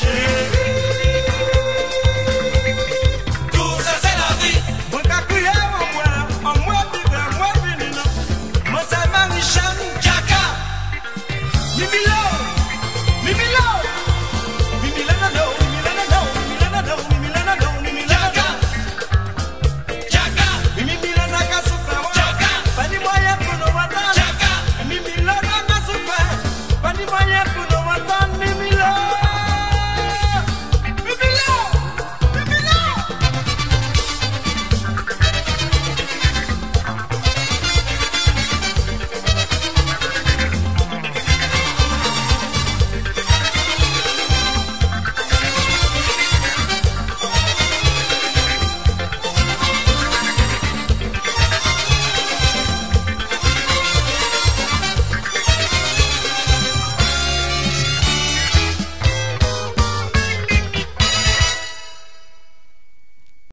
shit.